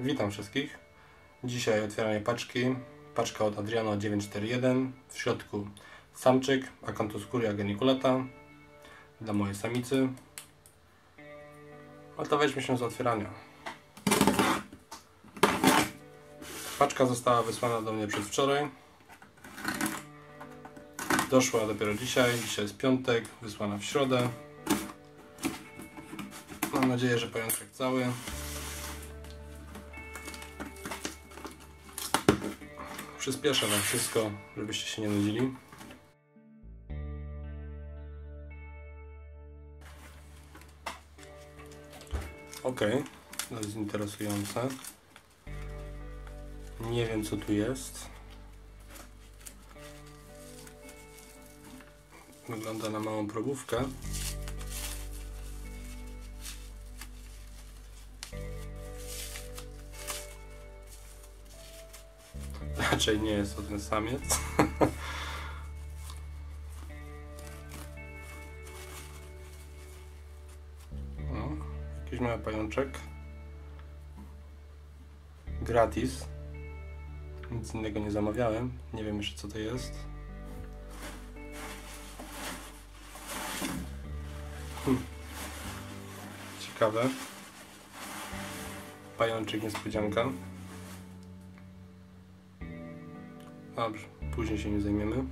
Witam wszystkich. Dzisiaj otwieranie paczki. Paczka od Adriano 941. W środku samczyk, Acanthoscuria geniculata dla mojej samicy. No to weźmy się z otwierania. Paczka została wysłana do mnie przedwczoraj. Doszła dopiero dzisiaj. Dzisiaj jest piątek, wysłana w środę. Mam nadzieję, że pajączek cały. Przyspieszę Wam wszystko, żebyście się nie nudzili. Ok, to jest interesujące. Nie wiem co tu jest. Wygląda na małą probówkę. Raczej nie jest to ten samiec. O, jakiś mały pajączek. Gratis. Nic innego nie zamawiałem. Nie wiem jeszcze co to jest. Hm. Ciekawe. Pajączek niespodzianka. Dobrze, później się nim zajmiemy.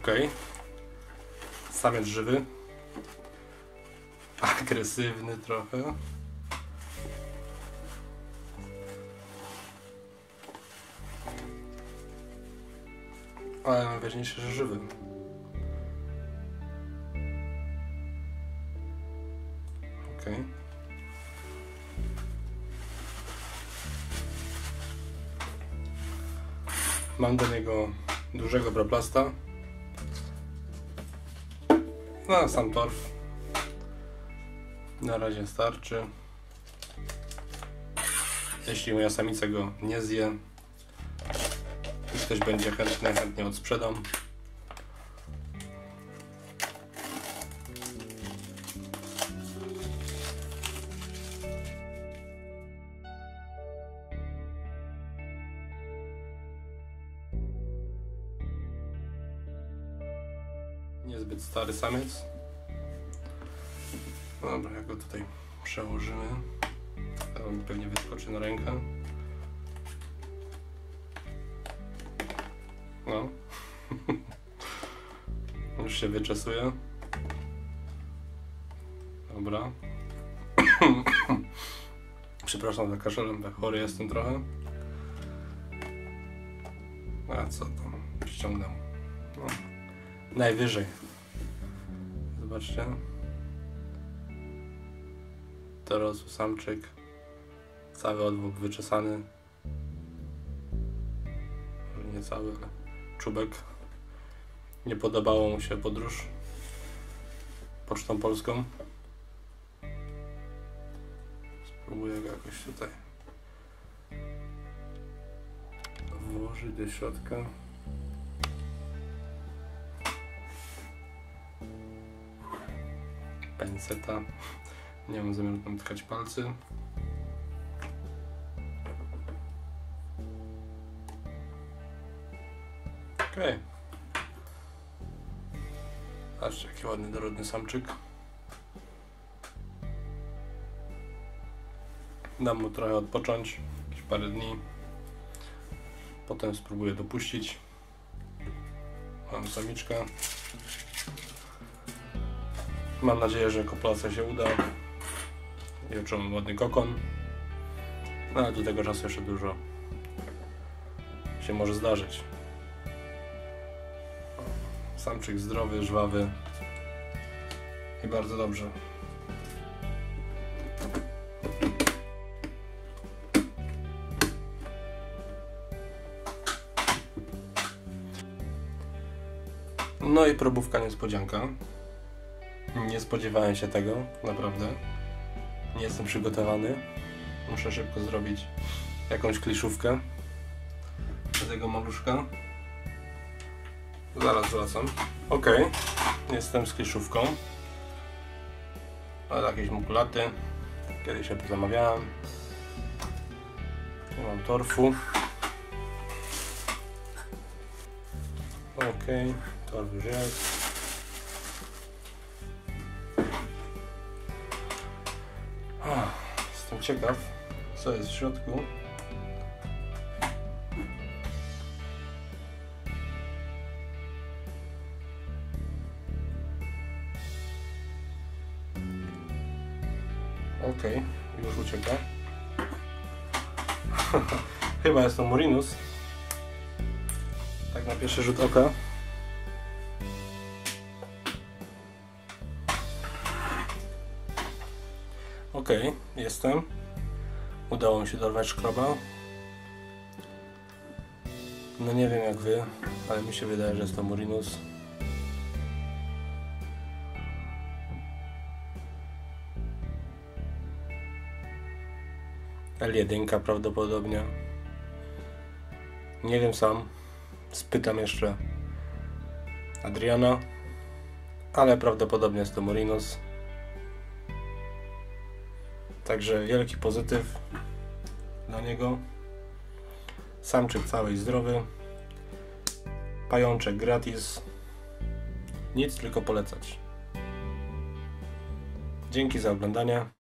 Ok. Samiec żywy. Agresywny trochę. Ale najważniejsze, że żywy. Ok. Mam do niego dużego broplasta. No, sam torf. Na razie starczy. Jeśli moja samica go nie zje, ktoś będzie chętny, chętnie odsprzedam. Niezbyt stary samiec. Dobra, jak go tutaj przełożymy, to mi pewnie wyskoczy na rękę. Się wyczesuje. Dobra. Przepraszam za kaszelem, tak chory jestem trochę. A co tam? Ściągnę. No. Najwyżej. Zobaczcie. Dorosły samczyk. Cały odwłok wyczesany. Nie cały, ale czubek. Nie podobało mu się podróż pocztą polską. Spróbuję go jakoś tutaj włożyć do środka. Penseta. Nie mam zamiaru tam tkać palcy. Okej. Okay. Patrzcie, jaki ładny, dorodny samczyk. Dam mu trochę odpocząć, jakieś parę dni. Potem spróbuję dopuścić. Mam samiczkę. Mam nadzieję, że kopulacja się uda. I uczyłem ładny kokon. No ale do tego czasu jeszcze dużo się może zdarzyć. Samczyk zdrowy, żwawy i bardzo dobrze. No i probówka niespodzianka. Nie spodziewałem się tego, naprawdę. Nie jestem przygotowany. Muszę szybko zrobić jakąś kliszówkę do tego maluszka. Zaraz wracam. Ok, jestem z kliszówką. Ale jakieś mukulaty. Kiedyś się zamawiałem. Tu mam torfu. Ok, torf już jest. Jestem ciekaw, co jest w środku. Okej, już ucieka. Chyba jest to Murinus. Tak na pierwszy rzut oka. Okej, jestem. Udało mi się dorwać szkroba. No nie wiem jak wy, ale mi się wydaje, że jest to Murinus. L1 prawdopodobnie. Nie wiem sam. Spytam jeszcze Adriana. Ale prawdopodobnie jest to Murinus. Także wielki pozytyw dla niego. Samczyk cały i zdrowy. Pajączek gratis. Nic tylko polecać. Dzięki za oglądanie.